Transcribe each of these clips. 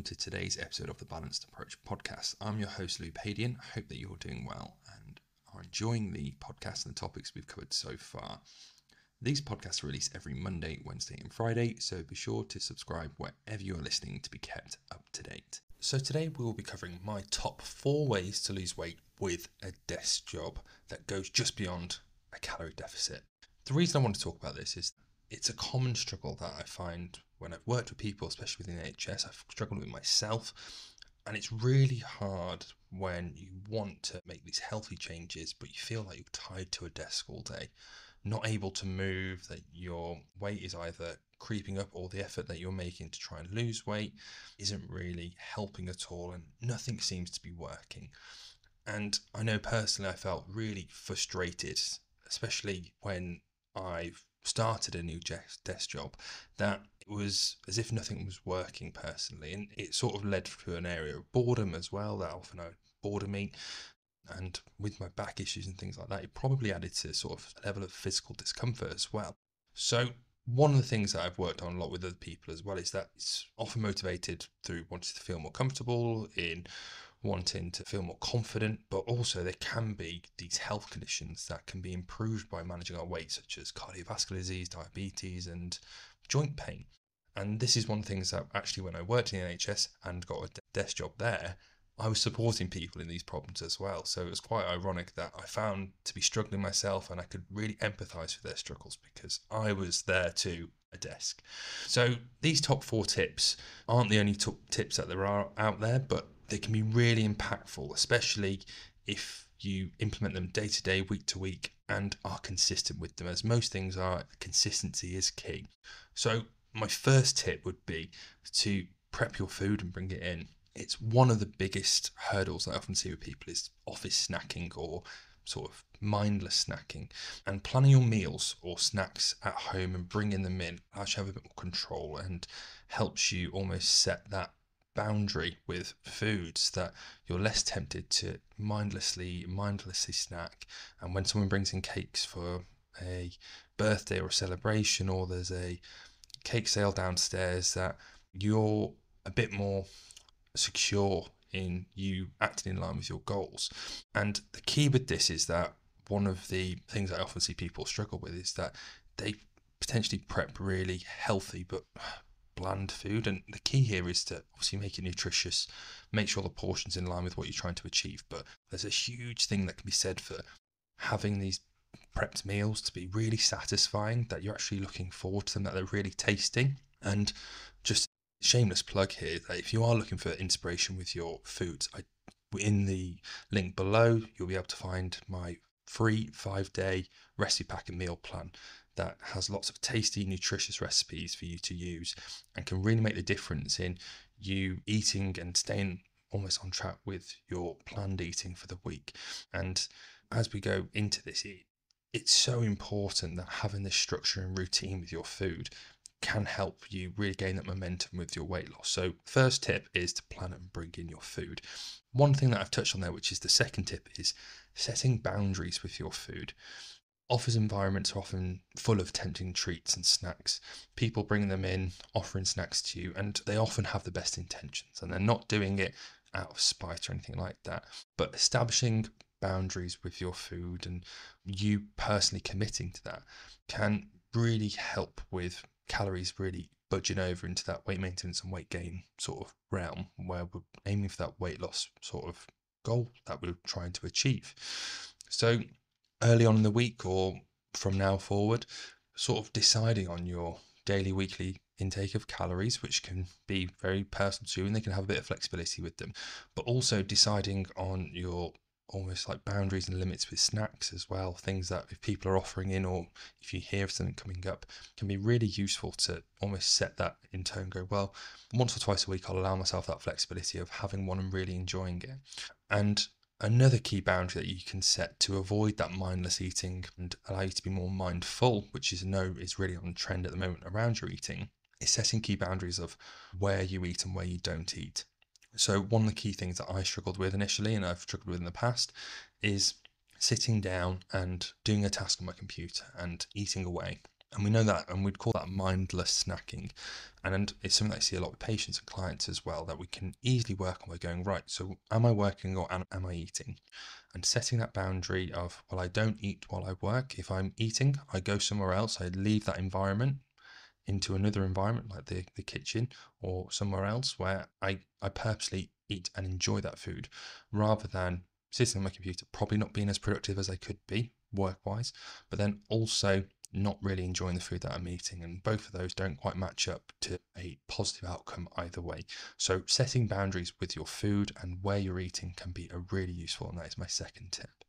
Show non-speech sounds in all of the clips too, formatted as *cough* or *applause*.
welcome to today's episode of the Balanced Approach podcast. I'm your host, Lou Padian. I hope that you're doing well and are enjoying the podcast and the topics we've covered so far. These podcasts are released every Monday, Wednesday, and Friday, so be sure to subscribe wherever you are listening to be kept up to date. So, today we will be covering my top four ways to lose weight with a desk job that goes just beyond a calorie deficit. The reason I want to talk about this is it's a common struggle that I find when I've worked with people, especially within NHS. I've struggled with myself, and it's really hard when you want to make these healthy changes, but you feel like you're tied to a desk all day, not able to move, that your weight is either creeping up or the effort that you're making to try and lose weight isn't really helping at all, and nothing seems to be working. And I know personally, I felt really frustrated, especially when I've started a new desk job that was as if nothing was working personally and it sort of led to an area of boredom as well that often I bore me. And with my back issues and things like that it probably added to sort of a level of physical discomfort as well. So one of the things that I've worked on a lot with other people as well is that it's often motivated through wanting to feel more comfortable in wanting to feel more confident, but also there can be these health conditions that can be improved by managing our weight, such as cardiovascular disease, diabetes, and joint pain. And this is one of the things that actually, when I worked in the NHS and got a desk job there, I was supporting people in these problems as well. So it was quite ironic that I found to be struggling myself and I could really empathize with their struggles because I was there too a desk. So these top four tips aren't the only top tips that there are out there, but they can be really impactful, especially if you implement them day to day, week to week, and are consistent with them. As most things are, consistency is key. So, my first tip would be to prep your food and bring it in. It's one of the biggest hurdles that I often see with people is office snacking or sort of mindless snacking and planning your meals or snacks at home and bringing them in actually have a bit more control and helps you almost set that boundary with foods that you're less tempted to mindlessly mindlessly snack. And when someone brings in cakes for a birthday or a celebration or there's a cake sale downstairs that you're a bit more secure in you acting in line with your goals. And the key with this is that one of the things I often see people struggle with is that they potentially prep really healthy but bland food. And the key here is to obviously make it nutritious, make sure the portion's in line with what you're trying to achieve. But there's a huge thing that can be said for having these prepped meals to be really satisfying, that you're actually looking forward to them, that they're really tasting. And just shameless plug here that if you are looking for inspiration with your foods, I in the link below, you'll be able to find my free five day recipe pack and meal plan that has lots of tasty, nutritious recipes for you to use and can really make the difference in you eating and staying almost on track with your planned eating for the week. And as we go into this, it, it's so important that having this structure and routine with your food can help you really gain that momentum with your weight loss. So, first tip is to plan and bring in your food. One thing that I've touched on there, which is the second tip, is setting boundaries with your food. Office environments are often full of tempting treats and snacks. People bring them in, offering snacks to you, and they often have the best intentions and they're not doing it out of spite or anything like that. But establishing boundaries with your food and you personally committing to that can really help with calories really budging over into that weight maintenance and weight gain sort of realm where we're aiming for that weight loss sort of goal that we're trying to achieve. So early on in the week or from now forward, sort of deciding on your daily, weekly intake of calories, which can be very personal to you and they can have a bit of flexibility with them, but also deciding on your almost like boundaries and limits with snacks as well. Things that if people are offering in or if you hear something coming up can be really useful to almost set that in tone. Go, well, once or twice a week, I'll allow myself that flexibility of having one and really enjoying it. And Another key boundary that you can set to avoid that mindless eating and allow you to be more mindful, which is know is really on trend at the moment around your eating, is setting key boundaries of where you eat and where you don't eat. So one of the key things that I struggled with initially and I've struggled with in the past is sitting down and doing a task on my computer and eating away And we know that, and we'd call that mindless snacking. And it's something that I see a lot with patients and clients as well that we can easily work on by going, right, so am I working or am, I eating? And setting that boundary of, well, I don't eat while I work. If I'm eating, I go somewhere else, I leave that environment into another environment like the, the kitchen or somewhere else where I, I purposely eat and enjoy that food rather than sitting on my computer, probably not being as productive as I could be work wise, but then also not really enjoying the food that I'm eating. And both of those don't quite match up to a positive outcome either way. So, setting boundaries with your food and where you're eating can be a really useful, and that is my second tip.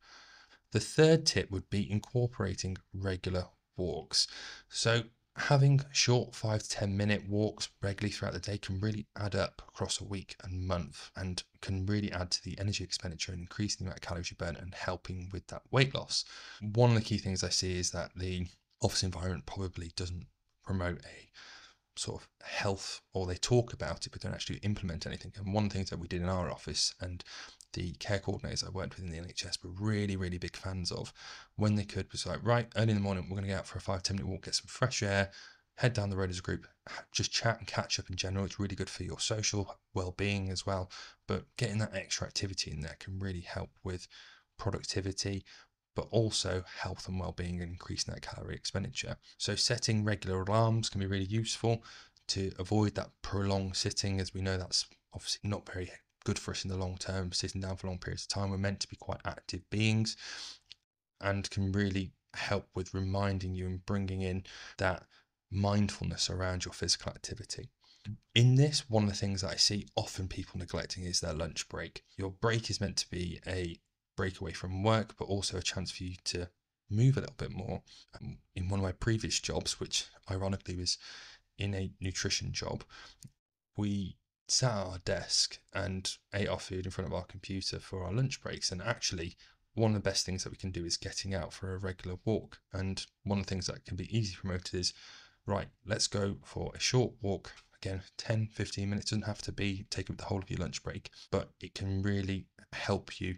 The third tip would be incorporating regular walks. So, having short five to 10 minute walks regularly throughout the day can really add up across a week and month and can really add to the energy expenditure and increasing the amount of calories you burn and helping with that weight loss. One of the key things I see is that the office environment probably doesn't promote a sort of health or they talk about it but don't actually implement anything. And one of the things that we did in our office and the care coordinators I worked with in the NHS were really, really big fans of when they could was like, right, early in the morning, we're going to get out for a five, 10 minute walk, get some fresh air, head down the road as a group, just chat and catch up in general. It's really good for your social well being as well. But getting that extra activity in there can really help with productivity, but also health and well-being and increasing that calorie expenditure. So setting regular alarms can be really useful to avoid that prolonged sitting, as we know that's obviously not very good for us in the long term. Sitting down for long periods of time, we're meant to be quite active beings, and can really help with reminding you and bringing in that mindfulness around your physical activity. In this, one of the things that I see often people neglecting is their lunch break. Your break is meant to be a break away from work, but also a chance for you to move a little bit more. Um, in one of my previous jobs, which ironically was in a nutrition job, we sat at our desk and ate our food in front of our computer for our lunch breaks. And actually, one of the best things that we can do is getting out for a regular walk. And one of the things that can be easy promoted is right, let's go for a short walk. Again, 10, 15 minutes doesn't have to be take up the whole of your lunch break, but it can really help you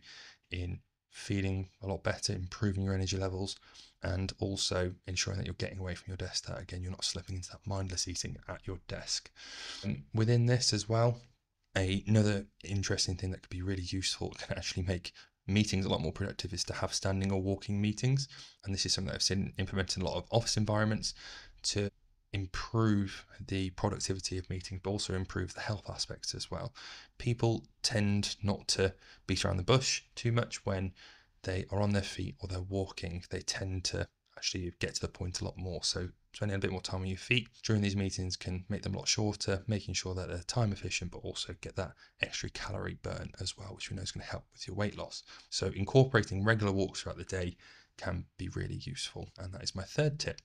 in feeling a lot better, improving your energy levels, and also ensuring that you're getting away from your desk. That again, you're not slipping into that mindless eating at your desk. And within this as well, a, another interesting thing that could be really useful *laughs* can actually make meetings a lot more productive is to have standing or walking meetings. And this is something that I've seen implemented in a lot of office environments to improve the productivity of meetings, but also improve the health aspects as well. People tend not to beat around the bush too much when they are on their feet or they're walking. They tend to actually get to the point a lot more. So spending a bit more time on your feet during these meetings can make them a lot shorter, making sure that they're time efficient, but also get that extra calorie burn as well, which we know is going to help with your weight loss. So incorporating regular walks throughout the day can be really useful. And that is my third tip.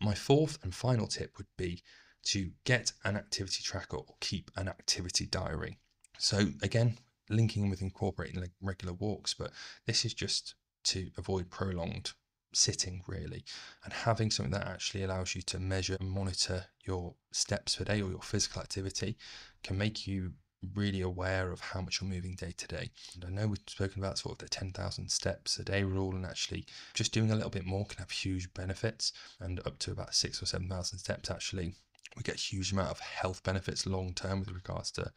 My fourth and final tip would be to get an activity tracker or keep an activity diary. So, again, linking with incorporating regular walks, but this is just to avoid prolonged sitting really and having something that actually allows you to measure and monitor your steps per day or your physical activity can make you really aware of how much you're moving day to day. And I know we've spoken about sort of the 10,000 steps a day rule, and actually just doing a little bit more can have huge benefits. And up to about six or 7,000 steps, actually, we get a huge amount of health benefits long term with regards to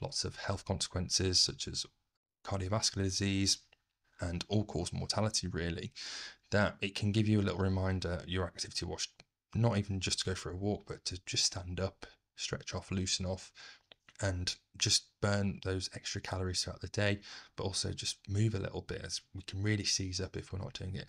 lots of health consequences, such as cardiovascular disease and all cause mortality, really. That it can give you a little reminder your activity watch, not even just to go for a walk, but to just stand up, stretch off, loosen off, and just burn those extra calories throughout the day, but also just move a little bit as we can really seize up if we're not doing it.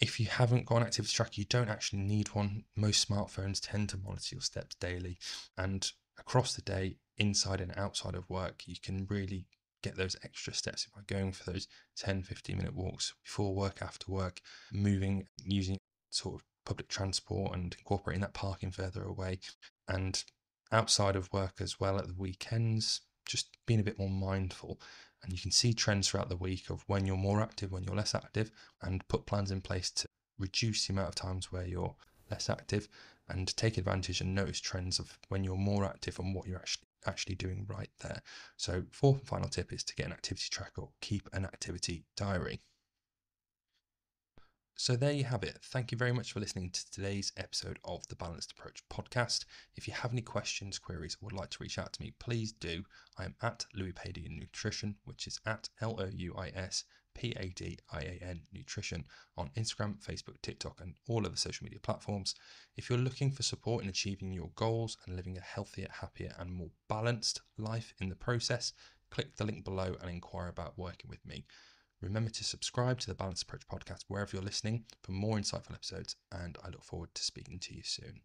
If you haven't got an activity tracker, you don't actually need one. Most smartphones tend to monitor your steps daily, and across the day, inside and outside of work, you can really get those extra steps by going for those 10 15 minute walks before work, after work, moving using sort of public transport and incorporating that parking further away, and outside of work as well at the weekends, just being a bit more mindful. And you can see trends throughout the week of when you're more active, when you're less active, and put plans in place to reduce the amount of times where you're less active and take advantage and notice trends of when you're more active and what you're actually actually doing right there. So fourth and final tip is to get an activity tracker or keep an activity diary. So there you have it. Thank you very much for listening to today's episode of the Balanced Approach podcast. If you have any questions, queries, or would like to reach out to me, please do. I am at Louis Padian Nutrition, which is at L O U I S P A D I A N Nutrition on Instagram, Facebook, TikTok, and all other social media platforms. If you're looking for support in achieving your goals and living a healthier, happier, and more balanced life in the process, click the link below and inquire about working with me. Remember to subscribe to the Balanced Approach podcast wherever you're listening for more insightful episodes, and I look forward to speaking to you soon.